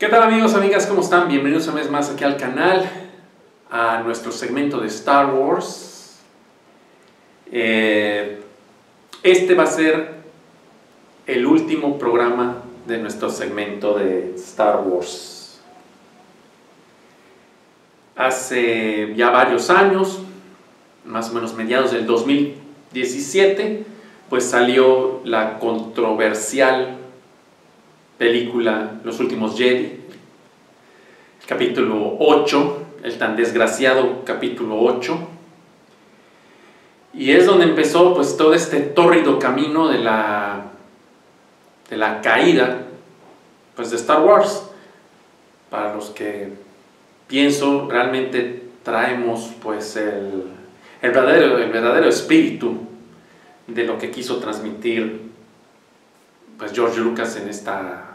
¿Qué tal amigos, amigas? ¿Cómo están? Bienvenidos una vez más aquí al canal, a nuestro segmento de Star Wars. Eh, este va a ser el último programa de nuestro segmento de Star Wars. Hace ya varios años, más o menos mediados del 2017, pues salió la controversial película Los Últimos Jedi, capítulo 8, el tan desgraciado capítulo 8. Y es donde empezó pues todo este tórrido camino de la, de la caída pues de Star Wars. Para los que pienso realmente traemos pues el, el, verdadero, el verdadero espíritu de lo que quiso transmitir pues George Lucas en esta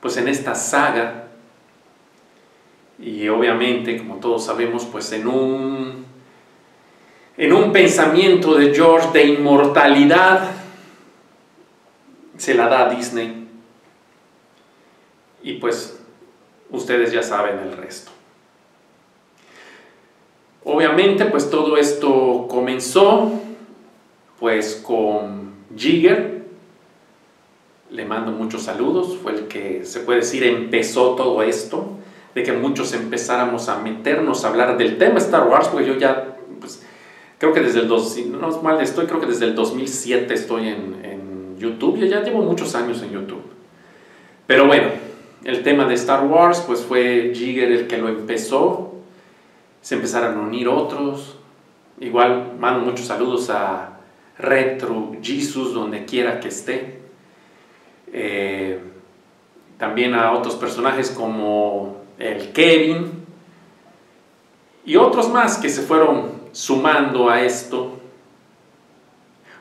pues en esta saga. Y obviamente como todos sabemos pues en un en un pensamiento de George de inmortalidad se la da a Disney. Y pues ustedes ya saben el resto. Obviamente pues todo esto comenzó pues con Jigger le mando muchos saludos, fue el que se puede decir empezó todo esto, de que muchos empezáramos a meternos a hablar del tema Star Wars, porque yo ya, pues, creo que desde el, dos, no es mal, estoy, creo que desde el 2007 estoy en, en YouTube, y ya llevo muchos años en YouTube. Pero bueno, el tema de Star Wars, pues fue Jigger el que lo empezó, se empezaron a unir otros, igual mando muchos saludos a Retro Jesus, donde quiera que esté eh, también a otros personajes como el Kevin y otros más que se fueron sumando a esto.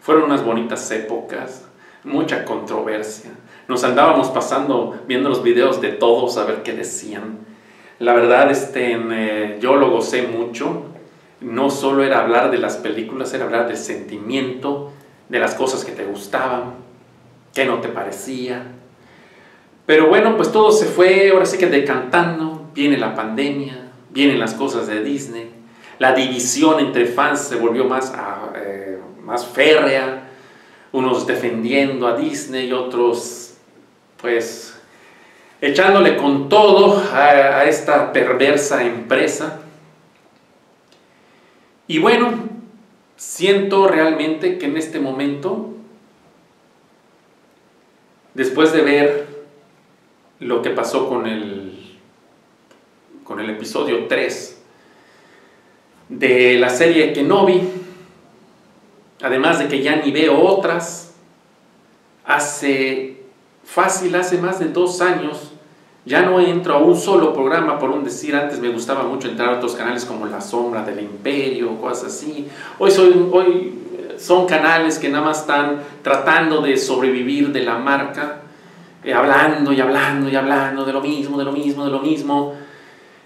Fueron unas bonitas épocas, mucha controversia. Nos andábamos pasando viendo los videos de todos a ver qué decían. La verdad, este, eh, yo lo gocé mucho. No solo era hablar de las películas, era hablar del sentimiento, de las cosas que te gustaban qué no te parecía. Pero bueno, pues todo se fue, ahora sí que decantando, viene la pandemia, vienen las cosas de Disney, la división entre fans se volvió más, ah, eh, más férrea, unos defendiendo a Disney y otros pues echándole con todo a esta perversa empresa. Y bueno, siento realmente que en este momento después de ver lo que pasó con el, con el episodio 3 de la serie Kenobi, además de que ya ni veo otras, hace fácil, hace más de dos años, ya no entro a un solo programa, por un decir, antes me gustaba mucho entrar a otros canales como La Sombra del Imperio, cosas así. Hoy, soy, hoy son canales que nada más están tratando de sobrevivir de la marca, eh, hablando y hablando y hablando de lo mismo, de lo mismo, de lo mismo.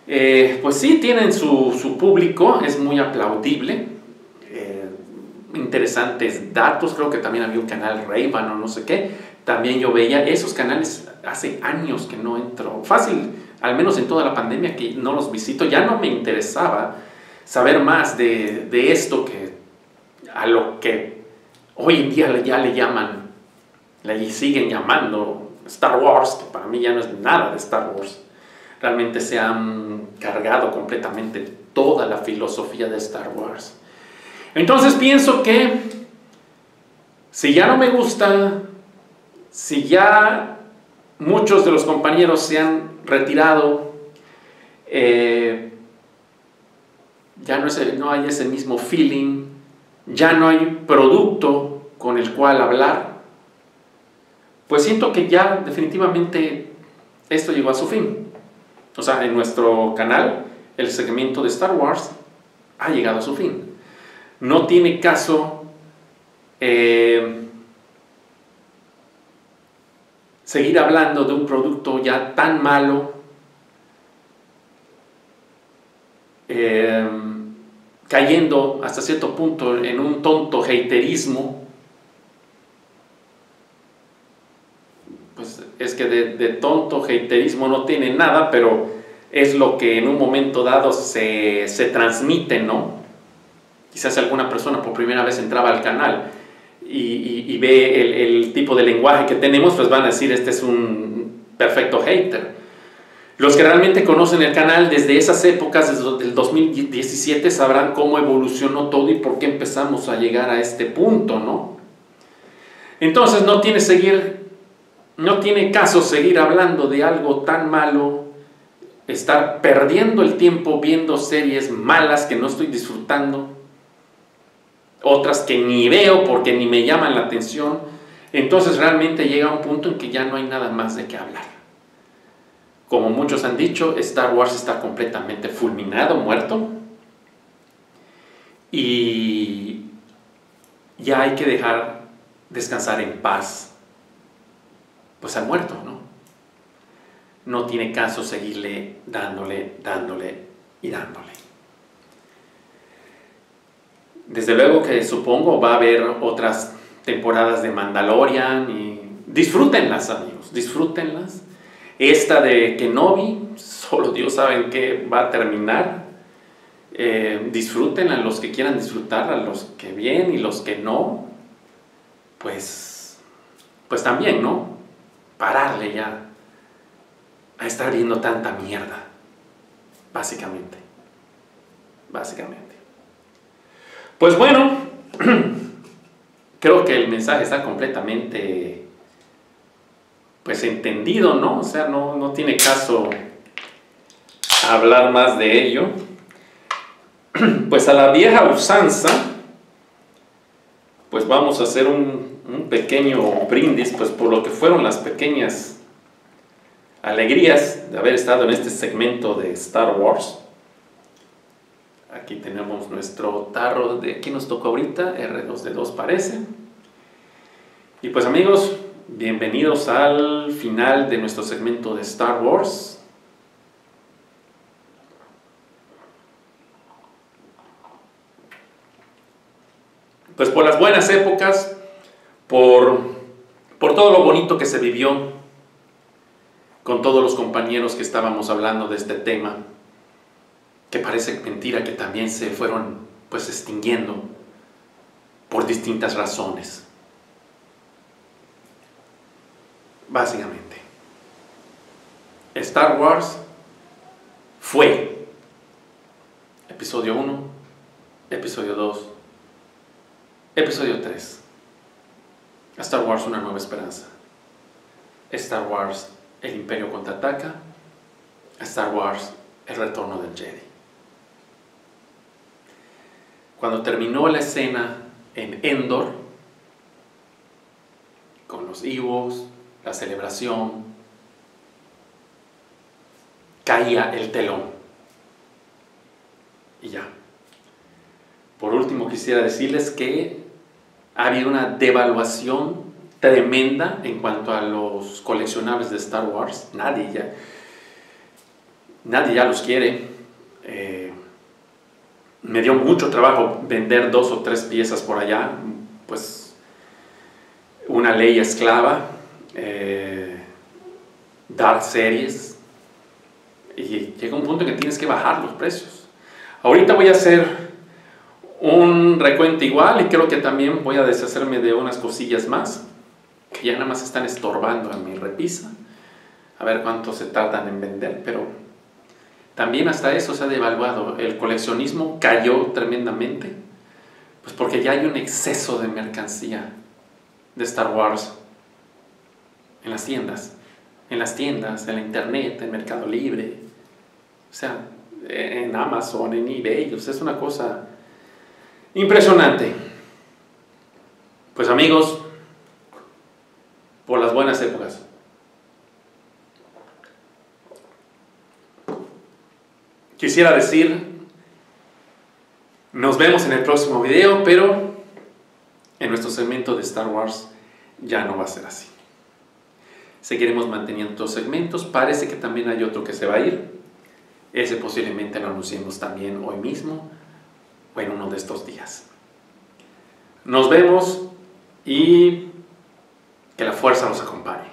Eh, pues sí, tienen su, su, público, es muy aplaudible. Eh, interesantes datos, creo que también había un canal Rayban o no sé qué. También yo veía esos canales hace años que no entro. Fácil, al menos en toda la pandemia que no los visito, ya no me interesaba saber más de, de esto que a lo que hoy en día ya le llaman, le siguen llamando Star Wars, que para mí ya no es nada de Star Wars. Realmente se han cargado completamente toda la filosofía de Star Wars. Entonces pienso que si ya no me gusta, si ya muchos de los compañeros se han retirado, eh, ya no, es, no hay ese mismo feeling, ya no hay producto con el cual hablar, pues siento que ya definitivamente esto llegó a su fin. O sea, en nuestro canal, el segmento de Star Wars ha llegado a su fin. No tiene caso eh, seguir hablando de un producto ya tan malo. Eh, cayendo hasta cierto punto en un tonto haterismo, pues es que de, tonto haterismo no tiene nada, pero es lo que en un momento dado se, se transmite, ¿no? Quizás alguna persona por primera vez entraba al canal y, y, ve el, el, tipo de lenguaje que tenemos, pues van a decir, este es un perfecto hater. Los que realmente conocen el canal desde esas épocas, desde el 2017, sabrán cómo evolucionó todo y por qué empezamos a llegar a este punto, ¿no? Entonces no tiene, seguir, no tiene caso seguir hablando de algo tan malo, estar perdiendo el tiempo viendo series malas que no estoy disfrutando, otras que ni veo porque ni me llaman la atención. Entonces realmente llega un punto en que ya no hay nada más de qué hablar. Como muchos han dicho, Star Wars está completamente fulminado, muerto. Y ya hay que dejar descansar en paz, pues al muerto, ¿no? No tiene caso seguirle dándole, dándole y dándole. Desde luego que supongo va a haber otras temporadas de Mandalorian y disfrútenlas amigos, disfrútenlas. Esta de Kenobi, solo Dios sabe en qué va a terminar. Eh, disfrútenla los que quieran disfrutar, a los que bien y los que no, pues, pues también, ¿no? Pararle ya a estar viendo tanta mierda, básicamente, básicamente. Pues bueno, creo que el mensaje está completamente pues entendido, ¿no? O sea, no, no tiene caso hablar más de ello. Pues a la vieja usanza, pues vamos a hacer un, un pequeño brindis, pues por lo que fueron las pequeñas alegrías de haber estado en este segmento de Star Wars. Aquí tenemos nuestro tarro de aquí nos tocó ahorita, R2D2 parece. Y pues amigos, bienvenidos al final de nuestro segmento de Star Wars. Pues por las buenas épocas, por, por todo lo bonito que se vivió con todos los compañeros que estábamos hablando de este tema que parece mentira que también se fueron pues extinguiendo por distintas razones. Básicamente, Star Wars fue episodio 1, episodio 2, episodio 3. Star Wars Una Nueva Esperanza. Star Wars El Imperio contraataca. Star Wars El Retorno del Jedi. Cuando terminó la escena en Endor, con los Ewoks, la celebración, caía el telón. Y ya. Por último, quisiera decirles que ha habido una devaluación tremenda en cuanto a los coleccionables de Star Wars. Nadie ya, nadie ya los quiere. Eh, me dio mucho trabajo vender dos o tres piezas por allá, pues una ley esclava, eh, dar series, y llega un punto en que tienes que bajar los precios. Ahorita voy a hacer un recuento igual y creo que también voy a deshacerme de unas cosillas más que ya nada más están estorbando en mi repisa. A ver cuánto se tardan en vender, pero también hasta eso se ha devaluado. El coleccionismo cayó tremendamente, pues porque ya hay un exceso de mercancía de Star Wars en las tiendas, en las tiendas, en la internet, en Mercado Libre, o sea, en Amazon, en eBay, es una cosa impresionante. Pues amigos, por las buenas épocas. quisiera decir, nos vemos en el próximo video, pero en nuestro segmento de Star Wars ya no va a ser así. Seguiremos manteniendo dos segmentos, parece que también hay otro que se va a ir. Ese posiblemente lo anunciemos también hoy mismo o en uno de estos días. Nos vemos y que la fuerza nos acompañe.